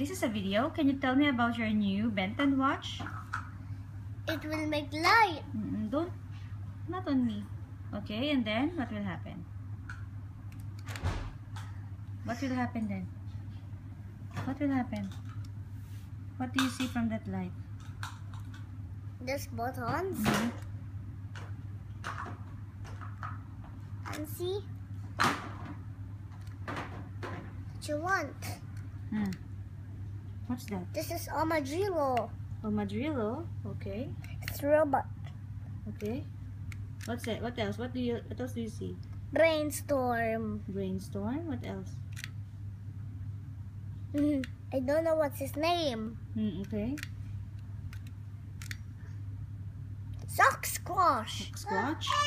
this is a video. Can you tell me about your new Ben 10 watch? It will make light. Mm, don't, not on me. Okay, and then what will happen? What will happen then? What will happen? What do you see from that light? This buttons. Mhm. And see? What you want? Hmm. What's that? This is Armadillo. Madrillo. Okay. It's robot. Okay. What's that? What else? What do you? What else do you see? Brainstorm. Brainstorm. What else? I don't know what's his name. Hmm. Okay. Sock Squash. Squatch.